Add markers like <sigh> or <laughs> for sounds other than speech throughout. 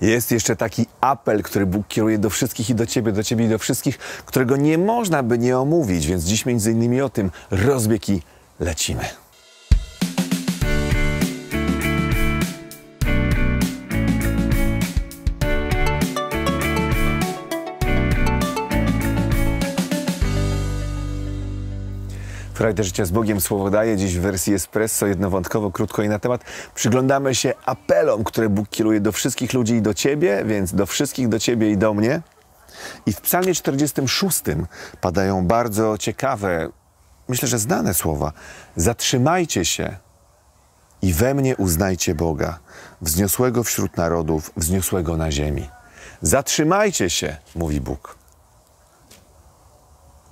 Jest jeszcze taki apel, który Bóg kieruje do wszystkich i do ciebie, do ciebie i do wszystkich, którego nie można by nie omówić, więc dziś między innymi o tym rozbieg i lecimy. Frajdę Życia z Bogiem Słowo daje dziś w wersji Espresso, jednowątkowo, krótko i na temat. Przyglądamy się apelom, które Bóg kieruje do wszystkich ludzi i do Ciebie, więc do wszystkich, do Ciebie i do mnie. I w psalmie 46 padają bardzo ciekawe, myślę, że znane słowa. Zatrzymajcie się i we mnie uznajcie Boga, wzniosłego wśród narodów, wzniosłego na ziemi. Zatrzymajcie się, mówi Bóg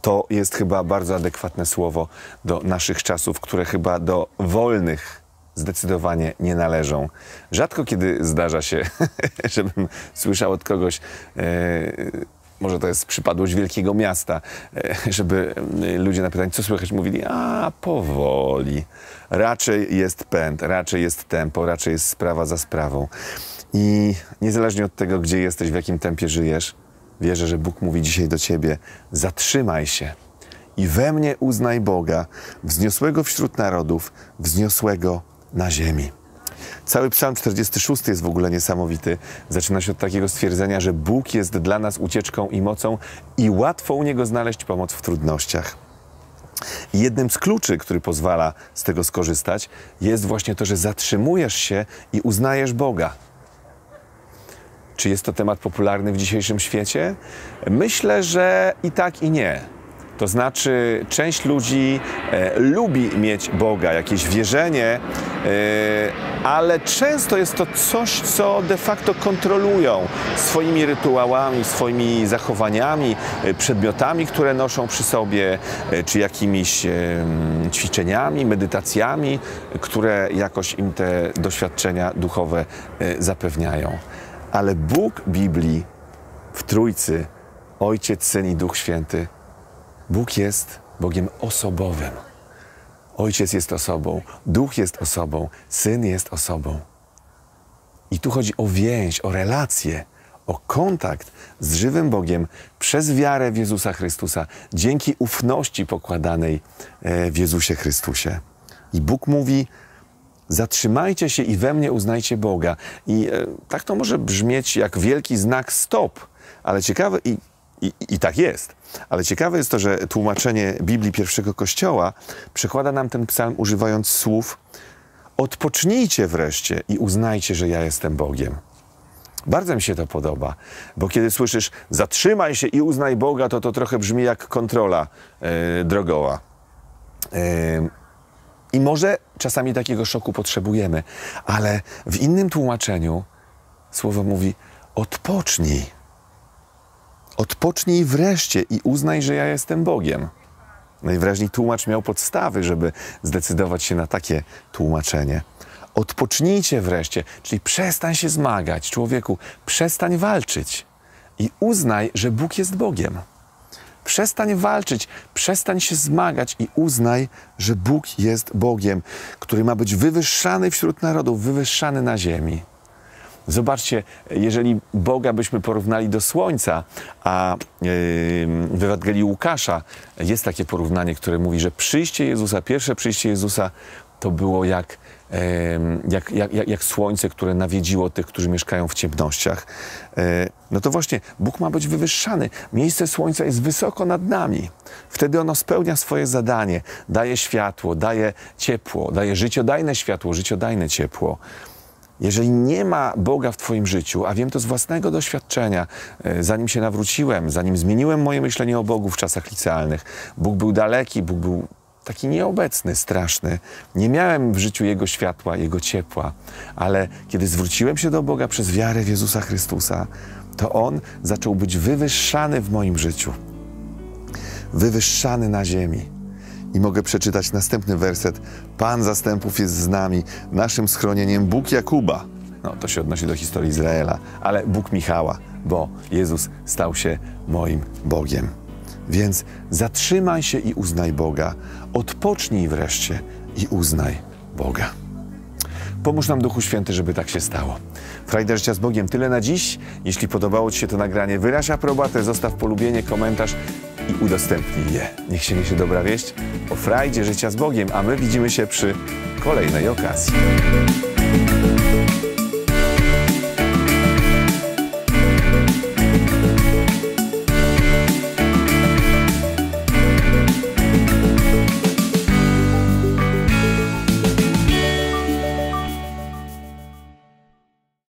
to jest chyba bardzo adekwatne słowo do naszych czasów, które chyba do wolnych zdecydowanie nie należą. Rzadko kiedy zdarza się, <laughs> żebym słyszał od kogoś, e, może to jest przypadłość wielkiego miasta, e, żeby e, ludzie na pytanie, co słychać, mówili, a powoli. Raczej jest pęd, raczej jest tempo, raczej jest sprawa za sprawą. I niezależnie od tego, gdzie jesteś, w jakim tempie żyjesz, Wierzę, że Bóg mówi dzisiaj do ciebie: zatrzymaj się i we mnie uznaj Boga, wzniosłego wśród narodów, wzniosłego na ziemi. Cały Psalm 46 jest w ogóle niesamowity. Zaczyna się od takiego stwierdzenia, że Bóg jest dla nas ucieczką i mocą i łatwo u Niego znaleźć pomoc w trudnościach. I jednym z kluczy, który pozwala z tego skorzystać, jest właśnie to, że zatrzymujesz się i uznajesz Boga. Czy jest to temat popularny w dzisiejszym świecie? Myślę, że i tak, i nie. To znaczy, część ludzi e, lubi mieć Boga, jakieś wierzenie, e, ale często jest to coś, co de facto kontrolują swoimi rytuałami, swoimi zachowaniami, e, przedmiotami, które noszą przy sobie, e, czy jakimiś ćwiczeniami, medytacjami, które jakoś im te doświadczenia duchowe e, zapewniają. Ale Bóg Biblii w Trójcy, Ojciec, Syn i Duch Święty, Bóg jest Bogiem osobowym. Ojciec jest osobą, Duch jest osobą, Syn jest osobą. I tu chodzi o więź, o relację, o kontakt z żywym Bogiem przez wiarę w Jezusa Chrystusa, dzięki ufności pokładanej e, w Jezusie Chrystusie. I Bóg mówi: Zatrzymajcie się i we mnie uznajcie Boga. I e, tak to może brzmieć jak wielki znak stop, ale ciekawe i, i, i tak jest. Ale ciekawe jest to, że tłumaczenie Biblii pierwszego Kościoła przekłada nam ten psalm używając słów odpocznijcie wreszcie i uznajcie, że ja jestem Bogiem. Bardzo mi się to podoba, bo kiedy słyszysz zatrzymaj się i uznaj Boga, to to trochę brzmi jak kontrola e, drogowa. E, i może czasami takiego szoku potrzebujemy, ale w innym tłumaczeniu słowo mówi: odpocznij. Odpocznij wreszcie i uznaj, że ja jestem Bogiem. Najwyraźniej tłumacz miał podstawy, żeby zdecydować się na takie tłumaczenie. Odpocznijcie wreszcie, czyli przestań się zmagać, człowieku, przestań walczyć i uznaj, że Bóg jest Bogiem. Przestań walczyć, przestań się zmagać i uznaj, że Bóg jest Bogiem, który ma być wywyższany wśród narodów, wywyższany na ziemi. Zobaczcie, jeżeli Boga byśmy porównali do słońca, a w Ewangelii Łukasza jest takie porównanie, które mówi, że przyjście Jezusa, pierwsze przyjście Jezusa to było jak jak, jak, jak słońce, które nawiedziło tych, którzy mieszkają w ciemnościach. No to właśnie Bóg ma być wywyższany. Miejsce słońca jest wysoko nad nami. Wtedy ono spełnia swoje zadanie. Daje światło, daje ciepło, daje życiodajne światło, życiodajne ciepło. Jeżeli nie ma Boga w Twoim życiu, a wiem to z własnego doświadczenia, e, zanim się nawróciłem, zanim zmieniłem moje myślenie o Bogu w czasach licealnych, Bóg był daleki, Bóg był taki nieobecny, straszny. Nie miałem w życiu Jego światła, Jego ciepła, ale kiedy zwróciłem się do Boga przez wiarę w Jezusa Chrystusa, to On zaczął być wywyższany w moim życiu. Wywyższany na ziemi. I mogę przeczytać następny werset. Pan zastępów jest z nami, naszym schronieniem Bóg Jakuba. No, to się odnosi do historii Izraela, ale Bóg Michała, bo Jezus stał się moim Bogiem. Więc zatrzymaj się i uznaj Boga. Odpocznij wreszcie i uznaj Boga. Pomóż nam Duchu Święty, żeby tak się stało. Frajda Życia z Bogiem tyle na dziś. Jeśli podobało Ci się to nagranie, wyraź aprobatę, zostaw polubienie, komentarz i udostępnij je. Niech się niesie dobra wieść o frajdzie Życia z Bogiem, a my widzimy się przy kolejnej okazji.